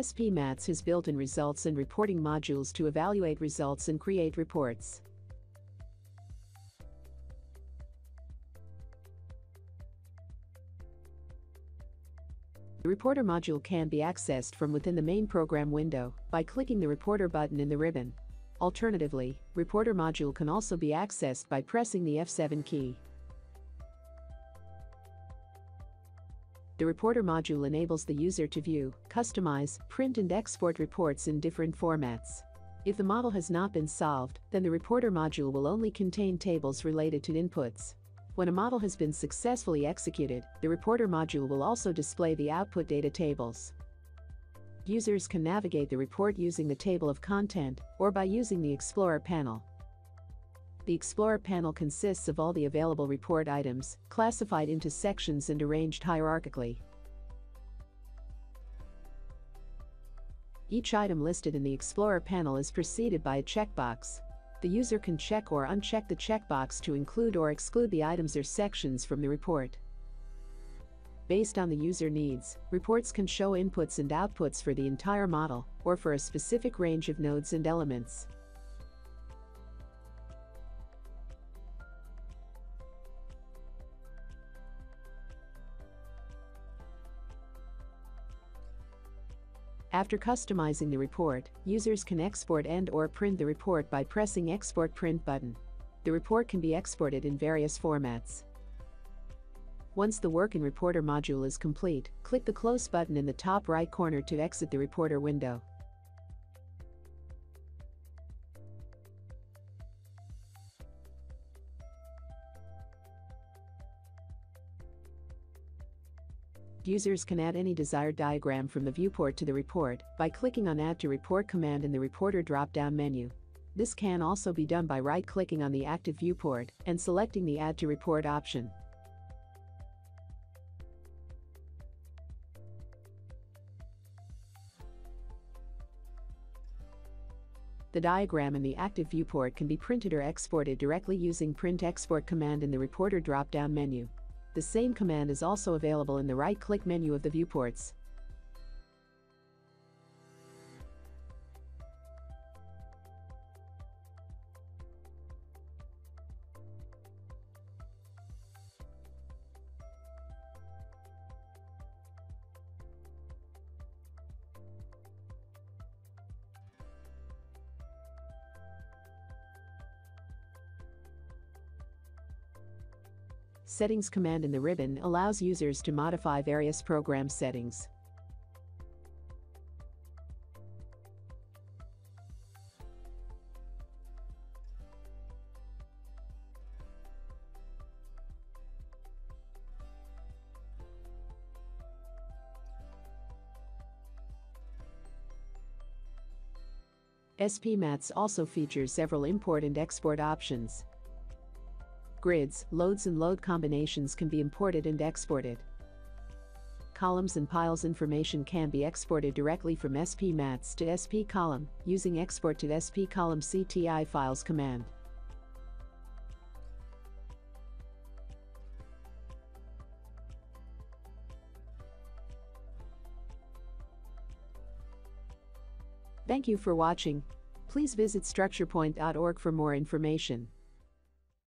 spMats has built-in results and reporting modules to evaluate results and create reports. The Reporter module can be accessed from within the main program window by clicking the Reporter button in the ribbon. Alternatively, Reporter module can also be accessed by pressing the F7 key. The Reporter module enables the user to view, customize, print and export reports in different formats. If the model has not been solved, then the Reporter module will only contain tables related to inputs. When a model has been successfully executed, the Reporter module will also display the output data tables. Users can navigate the report using the table of content or by using the Explorer panel. The Explorer panel consists of all the available report items, classified into sections and arranged hierarchically. Each item listed in the Explorer panel is preceded by a checkbox the user can check or uncheck the checkbox to include or exclude the items or sections from the report. Based on the user needs, reports can show inputs and outputs for the entire model, or for a specific range of nodes and elements. After customizing the report, users can export and or print the report by pressing Export Print button. The report can be exported in various formats. Once the Work in Reporter module is complete, click the Close button in the top right corner to exit the Reporter window. Users can add any desired diagram from the viewport to the report by clicking on Add to Report command in the Reporter drop-down menu. This can also be done by right-clicking on the active viewport and selecting the Add to Report option. The diagram in the active viewport can be printed or exported directly using Print Export command in the Reporter drop-down menu. The same command is also available in the right-click menu of the viewports. Settings command in the ribbon allows users to modify various program settings. spMats also features several import and export options grids, loads and load combinations can be imported and exported. Columns and piles information can be exported directly from spMats to spColumn using Export to spColumn CTI files command. Thank you for watching. Please visit structurepoint.org for more information.